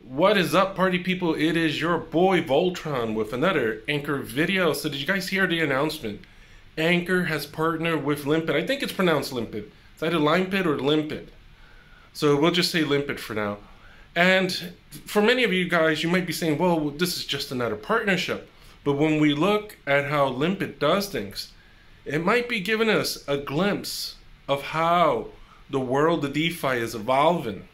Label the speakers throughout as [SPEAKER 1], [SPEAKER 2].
[SPEAKER 1] What is up, party people? It is your boy Voltron with another Ankr video. So, did you guys hear the announcement? Ankr has partnered with Lympid. I think it's pronounced Lympid. It's either Lympid or Lympid. So, we'll just say Lympid for now. And for many of you guys, you might be saying, well, this is just another partnership. But when we look at how Lympid does things, it might be giving us a glimpse of how the world of DeFi is evolving.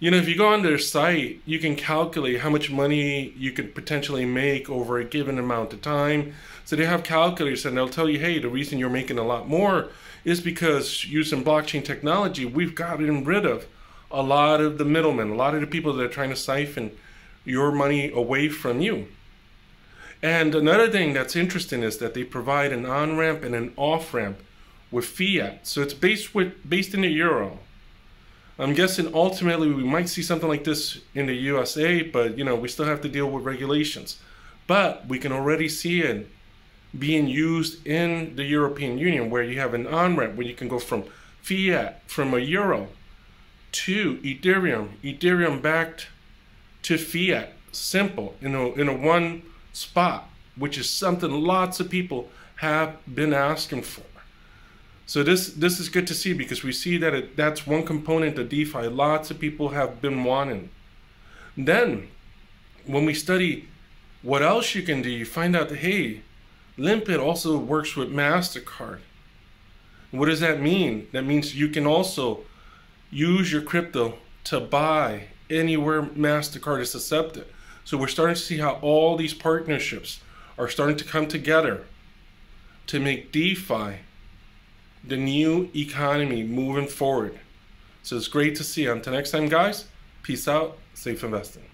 [SPEAKER 1] You know, if you go on their site, you can calculate how much money you could potentially make over a given amount of time. So they have calculators and they'll tell you, hey, the reason you're making a lot more is because using blockchain technology, we've gotten rid of a lot of the middlemen, a lot of the people that are trying to siphon your money away from you. And another thing that's interesting is that they provide an on-ramp and an off-ramp with fiat. So it's based with based in the euro. I'm guessing ultimately we might see something like this in the USA, but you know, we still have to deal with regulations. But we can already see it being used in the European Union where you have an on-ramp where you can go from fiat, from a euro to Ethereum, Ethereum backed to fiat, simple, in a, in a one spot, which is something lots of people have been asking for. So this this is good to see because we see that it, that's one component of DeFi lots of people have been wanting. Then, when we study what else you can do, you find out that hey, Lympid also works with Mastercard. What does that mean? That means you can also use your crypto to buy anywhere Mastercard is accepted. So we're starting to see how all these partnerships are starting to come together to make DeFi the new economy moving forward. So it's great to see. you. Until next time, guys, peace out, safe investing.